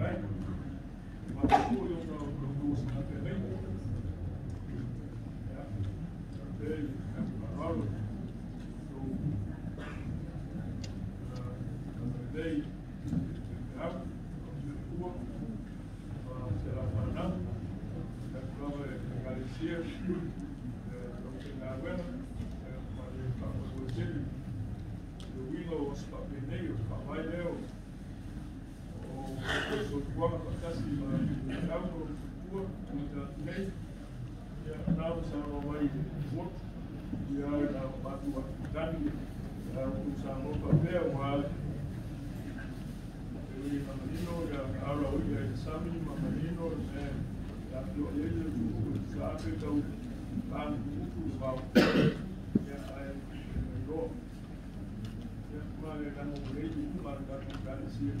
Thank. kwamba karatasi mlango mkubwa umetaei naosaowaile vote yawe na watu wakutani na kusamoka wale maneno ya arauyaisamini maneno yakionyesha juhudi za Afrika upande huku wa yaaindo yakumalekanokulei kumalekanokanisieu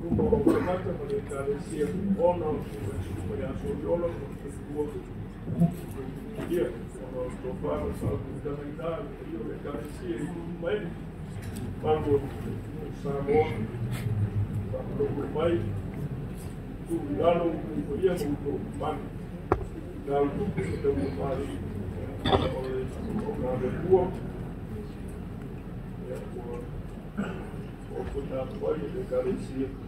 rua, o cuidado pode de carecia, o ela de carecia, estou Yeah, yeah. O teve, cara, gosto de de Sarinha. O Fátima Bé. O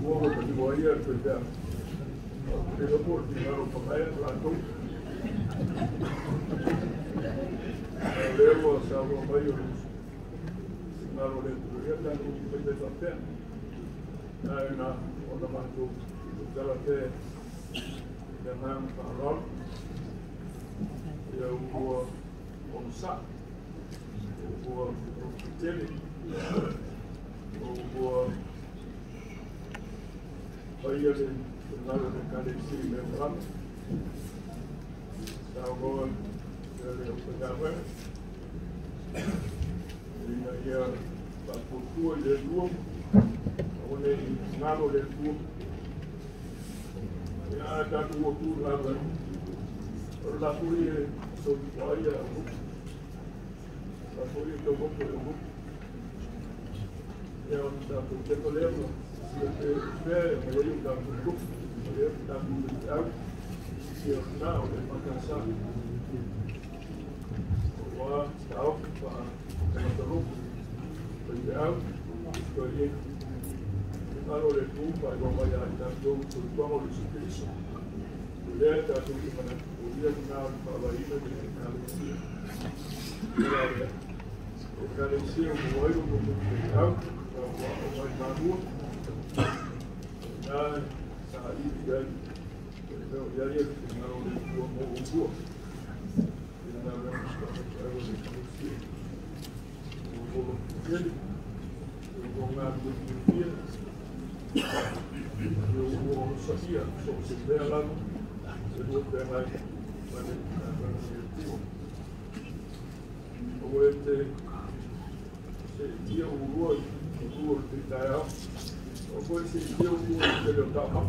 nuovo categoria per gli altri. E dopo il dinero papà è entrato. Avevo salvo meglio una rolettoria che hanno un po' di caffè. È una ho fatto della te del Nam Parol. E un un sacco. Un po' di tele. Un po' Oyori, Senado de Kalipsi, Membran, Sargon, Yori Okudawe, Lina Yer, Papoku, Yeru, Aone, Nano, Yeru, Ya, Dadu, Oku, Nara, Orlapuri, Sotuaya, Oku, Orlapuri, Tomoku, Oku, Ya, Orlapuri, Tomoku, Oku, Ya, Orlapuri, Tomoku, Oku, Agradecer o apoio do Mundial, ao Eduardo Oeste, se un un de eu vou ia o o. O se ia o rua de Leotama.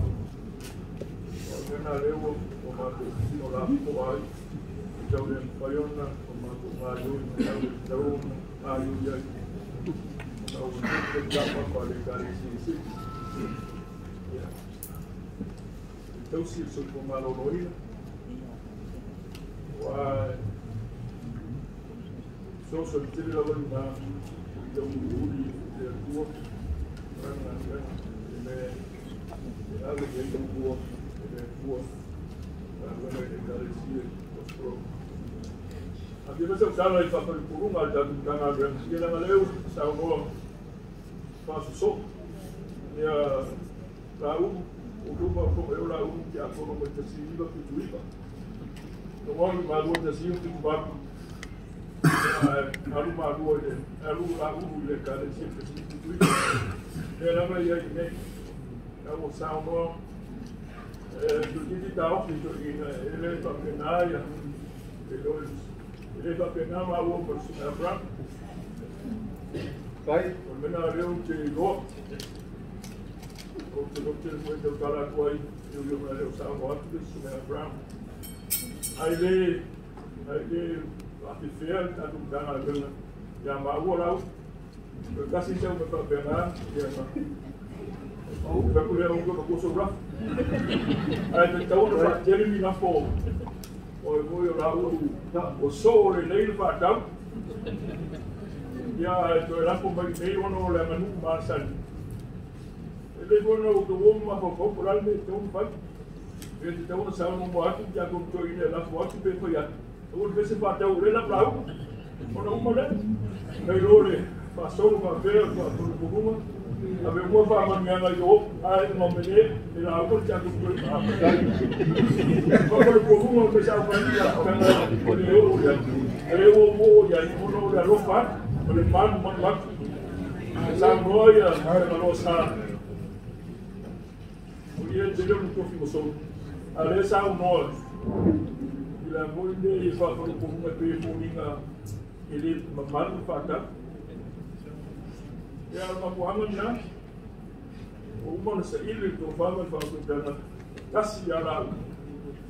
O mena leu o mato o lá o ai. Então ele foi ona o mato o ai o tau ai o ai. Então o que dá para esse Então se isso for mal ou não, Why? So so tiri la wani na ya uri ya kuwa rana ya me ya le ya kuwa ya kuwa rana ya kare si os pro Aqui você usava aí para por um alta do canal grande e ela leu está o faço só e a lá o o grupo como eu o que a se viva que tu viva no one ma lo de siu tu ba alu ma lo de alu la u le ka de siu tu e la ma ia ne na o sa mo e tu ti ta o ti tu in ele pa penaia e lo ele pa pena ma o por su na bra Vai, o mena leu te go. O te lo te mo te kala koi, eu eu me leu sa mo atu su na bra. ai le ai le ati fea ta tu dana gana ya ma wo lau ko Pero casi hice un campeonato. Fue primero un concurso RAF. A 31 Jeremy Nafo. O el muy bravo. O sobre el aire para. Ya, esto era con Magneiro, no le manú más al. Ele foi no autobom, mas foi popular, me deu um pai. Ele deu um salão no boate, já contou ele lá, boate, bem foi já. Eu vou se bateu o rei lá pra lá. Ou não, mulher? Melhor. pastor kwa la ya ele o ya o je so il a volé il fa ko ko mo pe fo minga ele ma Ja Hammer nach, Oman ist der Edel, der Farben war mit der das ja lang.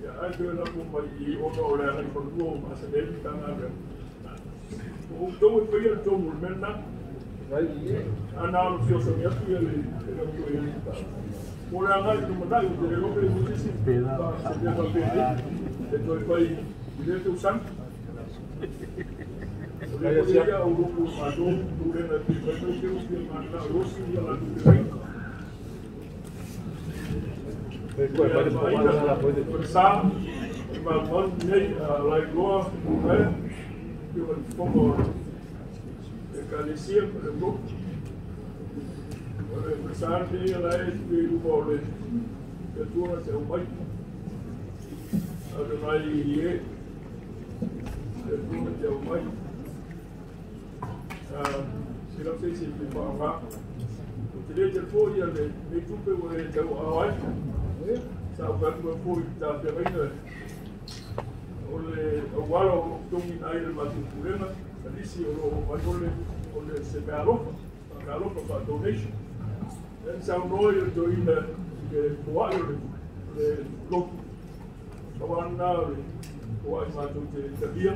Ja, ein dat we man die Ober oder ein Kontur, um als ein Edel kann Analo fioso ya tu ele ele tu ele ta. Ngai tu mata. Pela. Pa pele. Te pai. Ile tu sang. San. O le ko ia o rupu mato, tu re na te pai pai te uki ma na rosi ia la tu te rai. Por sa, ma mon nei lai loa, e, ki o fongo e ka le sia, e rupu, Pesante ela é espiritual, que tu se o pai. Adonai que tu se o sila fesi pe pa wa o te le te foi ia le me tu pe o e te o ai sa o ka tu foi ta pe reina o le o walo o tongi ai le matu kurena alisi o o wajole o le se me alofa ka alofa pa donation. En sa o noi o to ina ke koa o le le loku kawana o ai matu te tabia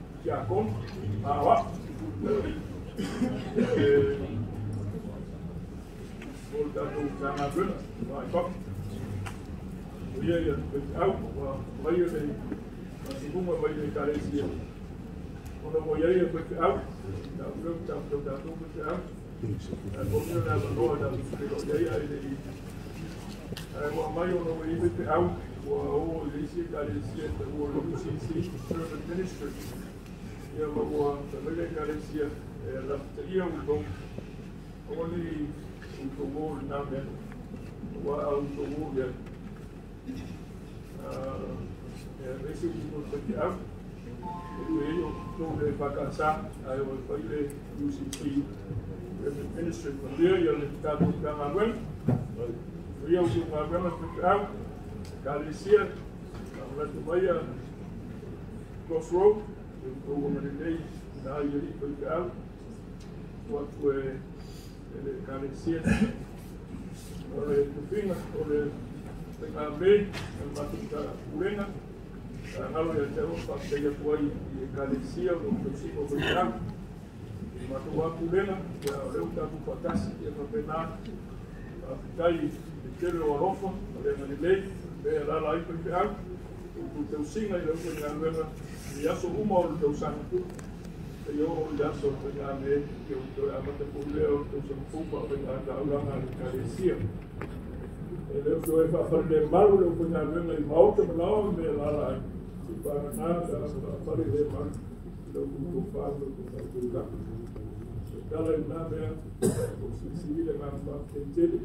Ja, kom. Maar wacht. Voordat ook naar mijn punt, waar ik kom. Hoe jij het uit, waar je bent. Als je komt, waar je kan eens hier. Want dan word je het met je uit. Dan vlucht, dan dat je uit. En kom je naar de dan vlucht de En wat mij ook nog even ook, je uit. Waar hoe je ziet, is hoe je ziet, het, minister. é uma família carecia, ela teria um dom, onde um tumor na minha, um tumor minha, recebi um fatiado, eu estou para casar, aí eu falei, eu senti, eu me ministro com Deus, eu estava com o Gamaguel, eu fui ao Gamaguel, carecia, a mulher do Bahia, Gofrou, hubo una ley la y el Gal, cual fue el Gal 7, por el Tufina, por el Gal B, el Matica Urena, la Nalo y el Teo, Pantella Tuay y el Gal 7, los principios del Gal, el Matua Urena, que la Reuta Tupatas y el Rapena, la Fitay, el Chelo Orofa, la Reina de Ley, la Yaso umo lo usanku. Yo yaso pegame que yo zo te puleo que usan fupa pegada hablan En carecía. El eso es para hacerle malo lo pegame me mauto me lao me la la. Para nada para de mal lo culpado lo dat. Dalla in nave sensibile ma attendete.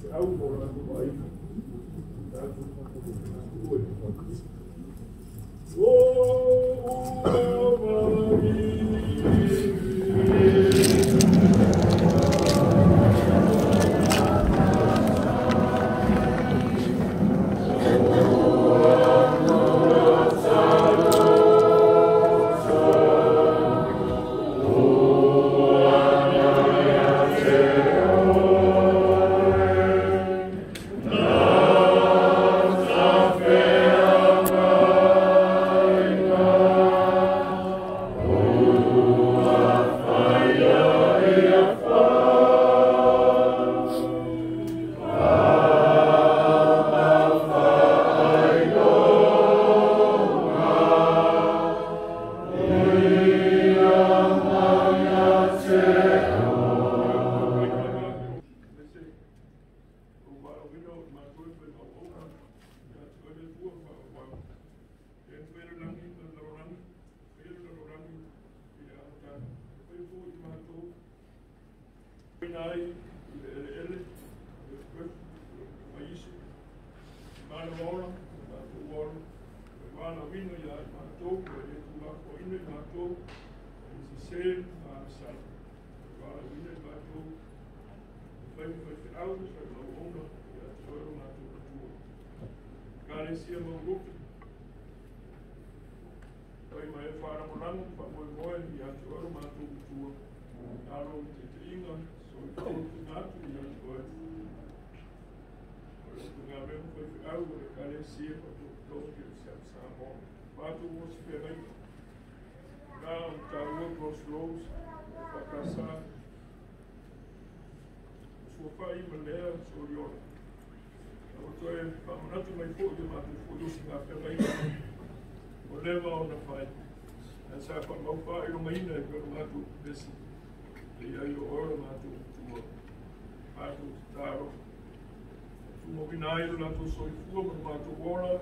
te ha un buon lavoro Слово night. 4 milhões de votos. O Gabriel foi ficar, o Alessia, tá o Tom, que ele se chamou, quatro moços diferentes. Não, é, Caú, Constrous, para caçar. Sua pai, mulher, Soriona. Então, vamos lá, é tu vai pôr, mas tu foi o sinal também. Vou levar o pai. Essa é a forma, o pai, uma ilha, que eu mato desse. E aí, eu oro, mato. ina e tu lato soi fua ma mātu ora,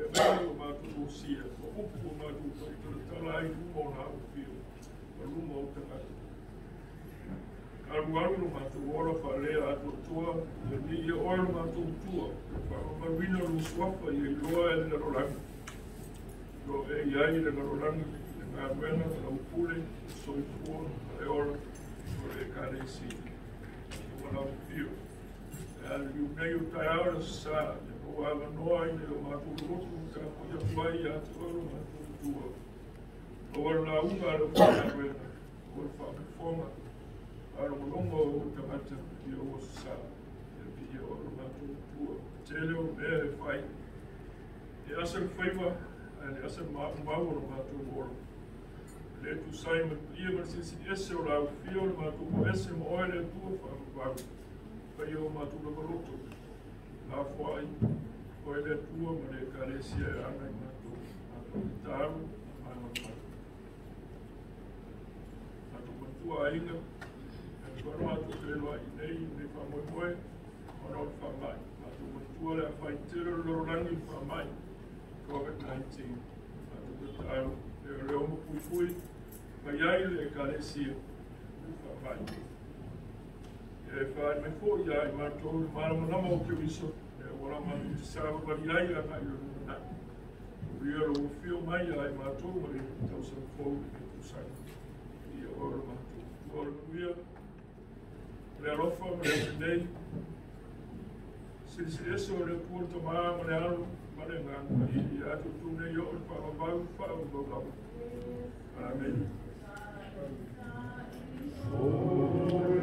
e mea ma mātu osia, ma upu o mātu upa i tura tala ai rumo o nā ma rumo o te mātu. Aru aru no mātu ora wha lea atu atua, e ni e oero mātu utua, wha oma wina ru swapa i e loa e nero rangu. Ro e iai re nero rangu, e ngā mena, e au pule, soi fua, e ora, e kare isi, e wana nei o tai ora sa e po ava noa i leo ma kuru hoku ka kuia kuai a te oro ma kuru tua. O waro la unga ara o kuna wena, o waro wha me whonga, ara o longa o ka i o sa e pi e oro ma kuru tua. Te leo mea e whai, e asa ki whaiwa, e asa ma mawara ma kuru oro. Le tu sai ma pia ma sisi ese o lau fio ma kuru ese mo oere tua whaiwa. Pai ma kuru maroto. Pai o ma kuru maroto. apoi colegătură de care se arătător, arătătorul, arătătorul ainda, informatul de la idei de famoie, mă rog, famai, arătătorul afacerilor orani famai, COVID-19, arătătorul de leomul pui pui, a care se famai. E fai mai foi, ai matou mă rog, n-am auzit Olaman Sawa Yai Anayo, Rio Fiumai, I Matu, thousand fold, Kusan, the Oramatu, Ormuia, Lerofa, Renday, Silsileso, the Porto Mahamanaro, Marangan, Yatu Tune, Yor, Pamabau, Pamabau, Amen. Oh.